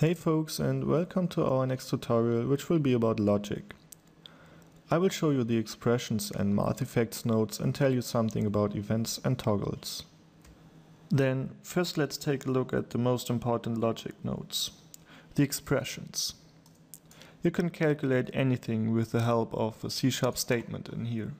Hey folks and welcome to our next tutorial which will be about logic. I will show you the expressions and math effects nodes and tell you something about events and toggles. Then first let's take a look at the most important logic nodes, the expressions. You can calculate anything with the help of a C-sharp statement in here.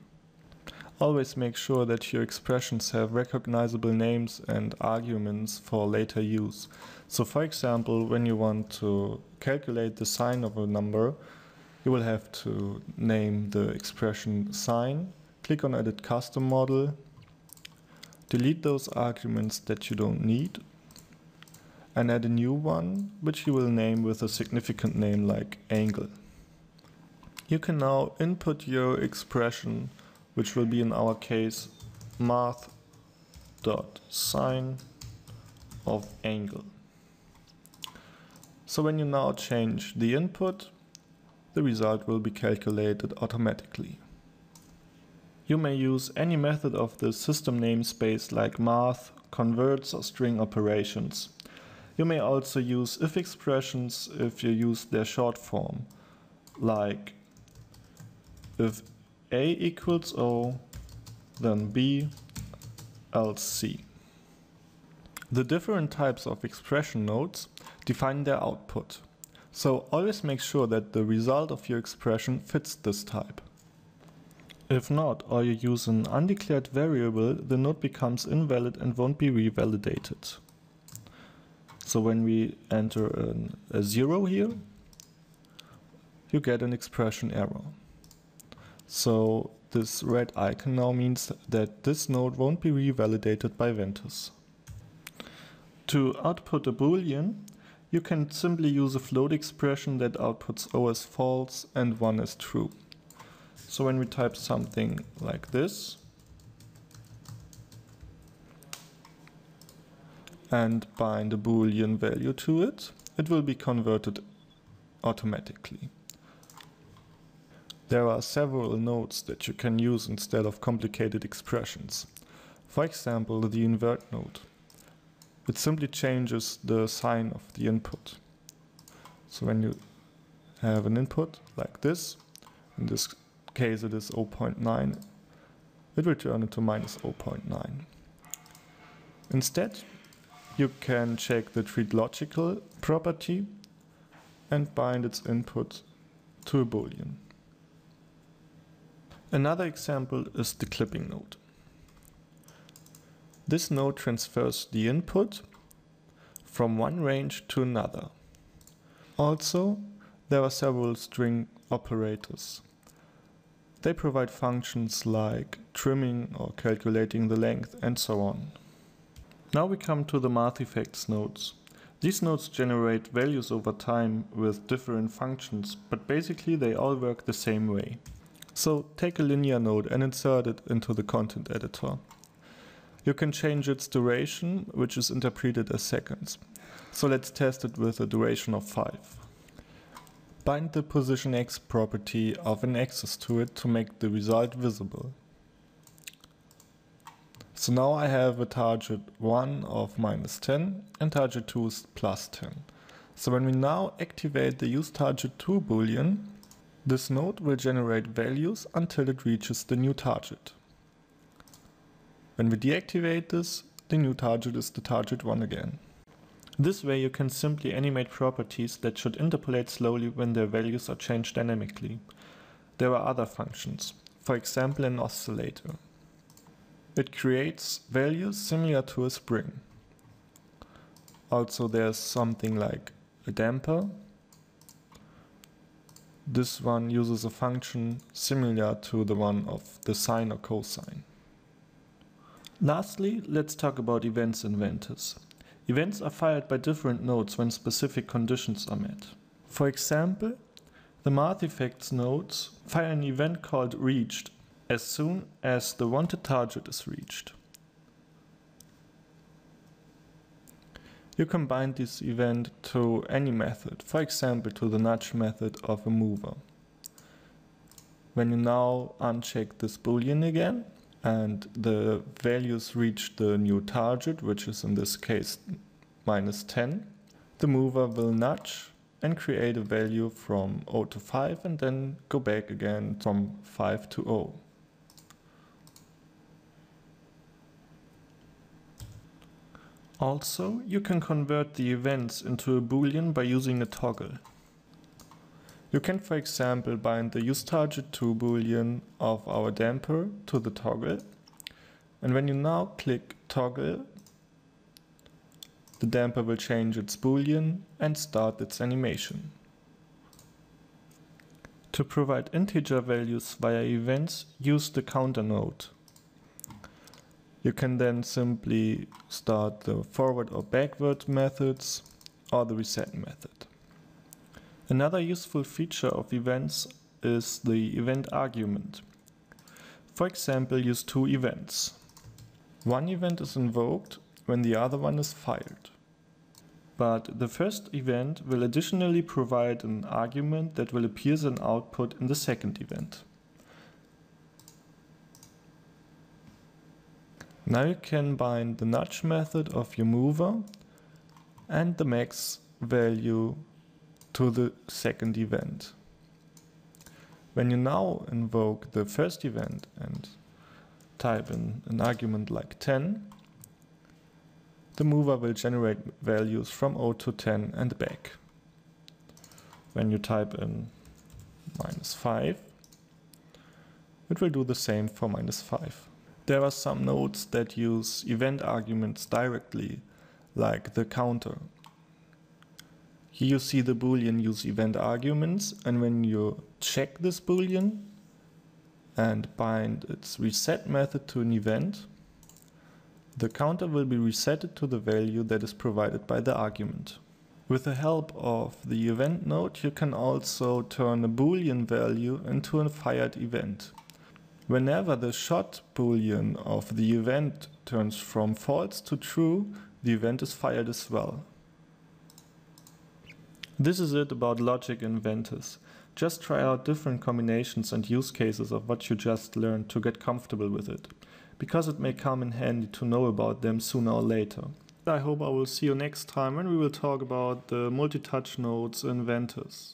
Always make sure that your expressions have recognizable names and arguments for later use. So for example, when you want to calculate the sine of a number, you will have to name the expression sine, click on edit custom model, delete those arguments that you don't need, and add a new one, which you will name with a significant name like angle. You can now input your expression which will be in our case math dot sine of angle. So when you now change the input, the result will be calculated automatically. You may use any method of the system namespace like math, converts or string operations. You may also use if expressions if you use their short form, like if a equals O, then B else C. The different types of expression nodes define their output. So always make sure that the result of your expression fits this type. If not, or you use an undeclared variable, the node becomes invalid and won't be revalidated. So when we enter an, a zero here, you get an expression error. So this red icon now means that this node won't be revalidated by Ventuz. To output a boolean, you can simply use a float expression that outputs O as false and 1 as true. So when we type something like this, and bind a boolean value to it, it will be converted automatically. There are several nodes that you can use instead of complicated expressions. For example, the invert node. It simply changes the sign of the input. So when you have an input like this, in this case it is 0.9, it will turn into minus 0.9. Instead, you can check the treat logical property and bind its input to a boolean. Another example is the clipping node. This node transfers the input from one range to another. Also, there are several string operators. They provide functions like trimming or calculating the length and so on. Now we come to the math effects nodes. These nodes generate values over time with different functions, but basically they all work the same way. So take a linear node and insert it into the content editor. You can change its duration, which is interpreted as seconds. So let's test it with a duration of 5. Bind the position x property of an axis to it to make the result visible. So now I have a target 1 of minus 10 and target 2 is plus 10. So when we now activate the use target 2 boolean, this node will generate values until it reaches the new target. When we deactivate this, the new target is the target 1 again. This way you can simply animate properties that should interpolate slowly when their values are changed dynamically. There are other functions, for example an oscillator. It creates values similar to a spring. Also there's something like a damper this one uses a function similar to the one of the sine or cosine. Lastly, let's talk about events in Ventuz. Events are fired by different nodes when specific conditions are met. For example, the math effects nodes fire an event called reached as soon as the wanted target is reached. You can bind this event to any method, for example to the nudge method of a mover. When you now uncheck this boolean again and the values reach the new target, which is in this case minus 10, the mover will nudge and create a value from 0 to 5 and then go back again from 5 to 0. Also, you can convert the events into a boolean by using a toggle. You can for example bind the useTarget2 boolean of our damper to the toggle and when you now click toggle the damper will change its boolean and start its animation. To provide integer values via events, use the counter node. You can then simply start the forward or backward methods or the reset method. Another useful feature of events is the event argument. For example, use two events. One event is invoked when the other one is fired. But the first event will additionally provide an argument that will appear as an output in the second event. Now you can bind the nudge method of your mover and the max value to the second event. When you now invoke the first event and type in an argument like 10, the mover will generate values from 0 to 10 and back. When you type in minus 5, it will do the same for minus 5. There are some nodes that use event arguments directly, like the counter. Here you see the boolean use event arguments, and when you check this boolean and bind its reset method to an event, the counter will be resetted to the value that is provided by the argument. With the help of the event node, you can also turn a boolean value into a fired event. Whenever the shot boolean of the event turns from false to true, the event is fired as well. This is it about logic in Ventuz. Just try out different combinations and use cases of what you just learned to get comfortable with it, because it may come in handy to know about them sooner or later. I hope I will see you next time when we will talk about the multi-touch nodes in Ventuz.